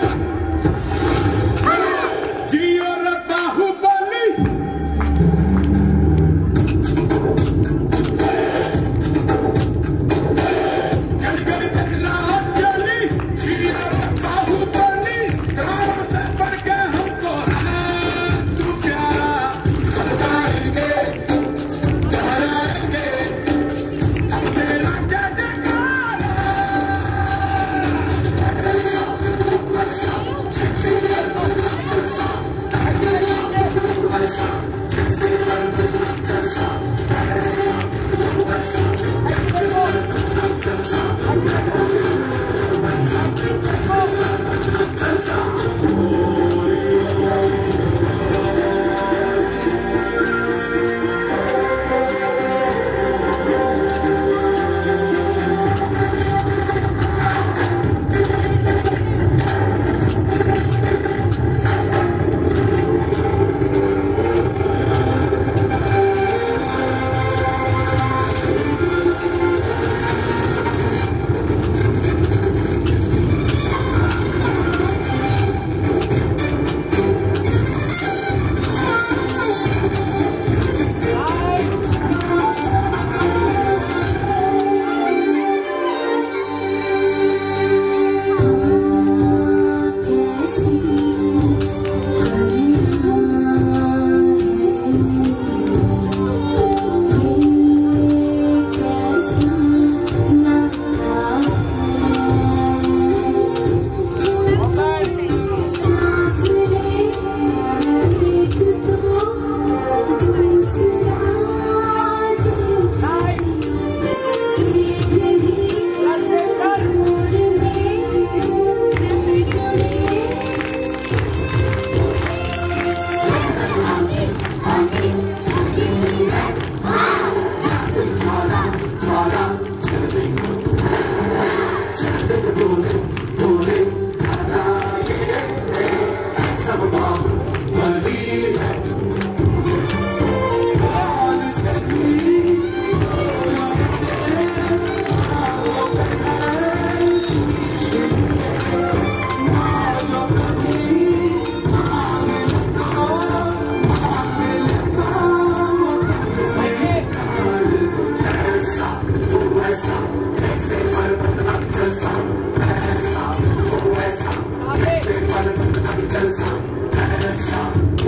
Yeah. I'm telling you, I can dance on